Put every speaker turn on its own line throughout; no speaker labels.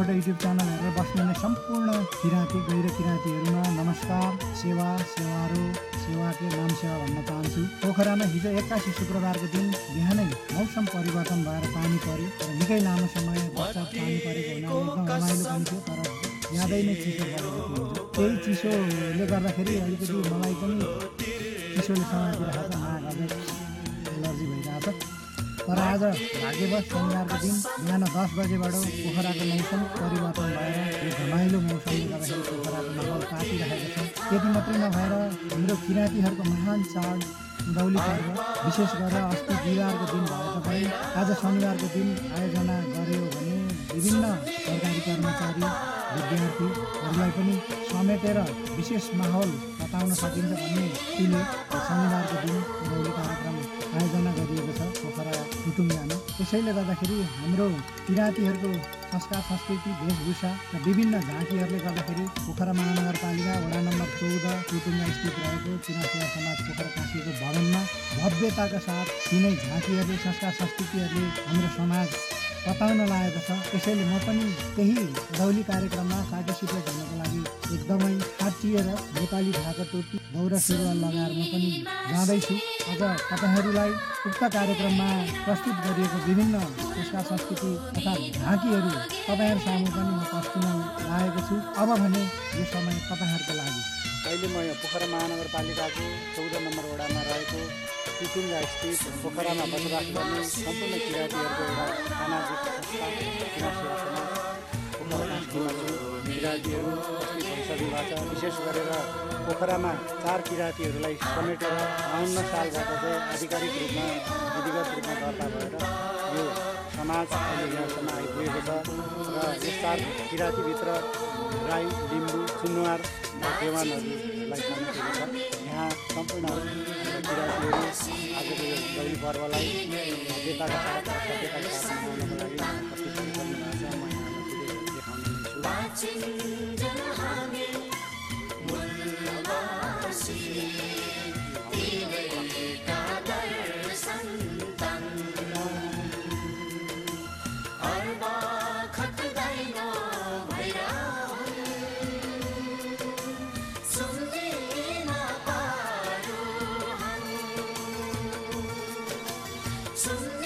Photo YouTube channel हेरेर बस्नुहुने सम्पूर्ण किराँती गैर किराँतीहरूमा नमस्कार सेवा सेवारो सेवाके नाम सेवा भन्न चाहन्छु। पोखरामा हिजो एक्कासी शुक्रबारको दिन बिहानै मौसम परिवर्तन भएर पानी पर्यो र निकै लामो समय पश्चात पानी परेको हुनाले एकदम रमाइलो पनि थियो तर ज्यादै नै चिसो परेको थियो। हिजो। त्यही चिसोले गर्दाखेरि अलिकति मलाई पनि चिसोले अझै एलर्जी भइरहेको छ तर आज भाग्यवश शनिबारको दिन बिहान दस बजेबाट पोखराको मौसम परिवर्तन भएर यो घमाइलो मौसमले गर्दाखेरि पोखराको माहौल तातिरहेको छ। त्यति मात्रै नभएर हाम्रो किराँतीहरूको महान चाड उधौली पर्व विशेष गरेर अस्ति बिहिबारको दिन भए आज शनिबारको दिन आयोजना गर्यो भने विभिन्न सरकारी कर्मचारी विद्यार्थीहरूलाई पनि समेटेर विशेष माहौल बताउन सकिन्छ भन्ने तिले शनिबारको दिन उधौली कार्यक्रम आयोजना गरिएको छ पोखरा कुटुम्बामा त्यसैले गर्दाखेरि हाम्रो किराँतीहरूको संस्कार संस्कृति वेशभूषा र विभिन्न झाँकीहरूले गर्दाखेरि पोखरा महानगरपालिका वडा नम्बर चौध कुटुम्बा स्थित रहेको किराँत सेवा समाज पोखरा काशीको भवनमा भव्यताका साथ तिनै झाँकीहरूले संस्कार संस्कृतिहरूले हाम्रो समाज बताउन लागेको छ। त्यसैले म पनि त्यही दौली कार्यक्रममा पार्टिसिपेट गर्नको लागि एकदमै खाँचिएर नेपाली ढाका टोपी दौरा सुरुवाल लगाएर म पनि जाँदैछु। अझ तपाईँहरूलाई उक्त कार्यक्रममा प्रस्तुत गरिएको विभिन्न संस्कार संस्कृति तथा झाँकीहरू तपाईँहरू सामु पनि म प्रस्तुन लागेको छु। अब भने यो समय तपाईँहरूको लागि। अहिले म यो पोखरा महानगरपालिकाको चौध नम्बर वडामा रहेको कुटुङ्गा स्थित पोखरामा बसोबास गर्ने सम्पूर्ण किराँतीहरूको एउटा सामाजिक किराँतीहरू संसदीबाट विशेष गरेर पोखरामा चार किराँतीहरूलाई समेटेर बाहन्न सालबाट चाहिँ आधिकारिक रूपमा विधिगत रूपमा दर्ता भएर यो समाज अहिले यहाँसम्म आइपुगेको छ र यस चार किराँतीभित्र राई लिम्बू सुनुवार र देवानहरूलाई समेटेको छ। यहाँ सम्पूर्ण किराँतीहरू आजको यो दौडी पर्वलाई देखाउने छु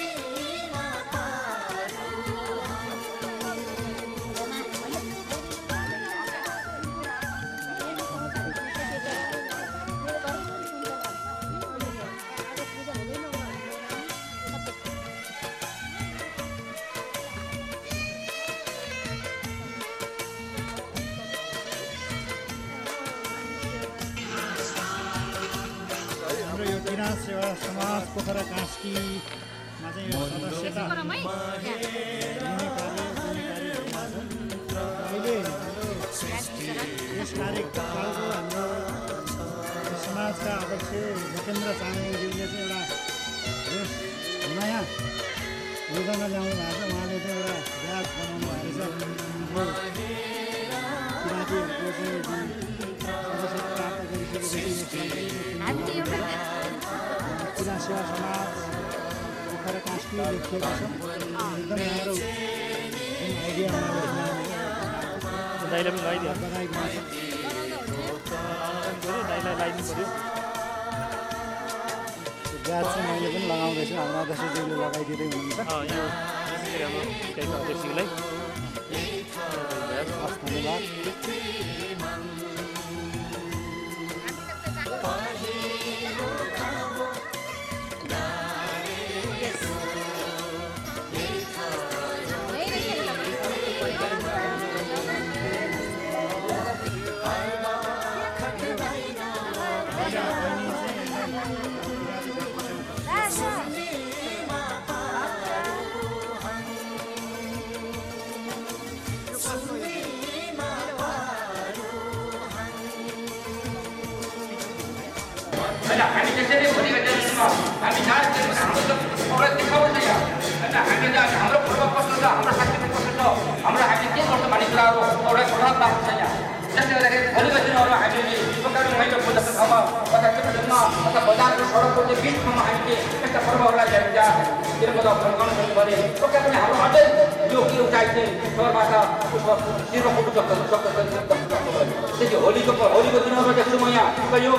किराँत सेवा समाज पोखरा कास्कीमा चाहिँ सदस्यता। अहिले यस कार्यकालको हाम्रो समाजका अध्यक्ष लोकेन्द्र चामलिङज्यूले चाहिँ एउटा यस नयाँ योजना ल्याउनु भएको छ उहाँले चाहिँ एउटा ब्याज बनाउनु भएको छ किराँतीहरूको प्राप्त गरिसकेपछि किरा सेवा समाज पोखरा कास्की लेखिएको छ एकदम राम्रो आइडिया
दाइलाई पनि लगाइदियो पऱ्यो दाइलाई लगाइदिनु पऱ्यो
ब्याज चाहिँ मैले पनि लगाउँदैछु हाम्रो अध्यक्षज्यूले लगाइदिँदै हुनुहुन्छ
अँ, यो विशेष गरी हाम्रो इकाइको अध्यक्षलाई
हस् धन्यवाद
त्यसरी भोलिको दिनमा हामी नाच दिनु हाम्रो त एउटा देखाउँछ यहाँ होइन हामीले चाहिँ हाम्रो पूर्व कस्तो छ हाम्रो संस्कृति कस्तो छ हाम्रो हामीले के गर्छ भन्ने कुराहरू एउटा प्रभाव पार्छ छ यहाँ त्यसले गर्दाखेरि भोलिको दिनहरू हामीले प्रकारको महिला पूजाको ठाउँमा अथवा त्यो ठाउँमा अथवा बजारको सडकको चाहिँ बिच ठाउँमा हामीले यस्ता पर्वहरूलाई ल्याएर तिनीहरूको त फर्काउन सक्नु भने पक्का पनि हाम्रो अझै यो के उचाइ चाहिँ सहरबाट होलीको होलीको दिनमा देख्छु म यहाँ यो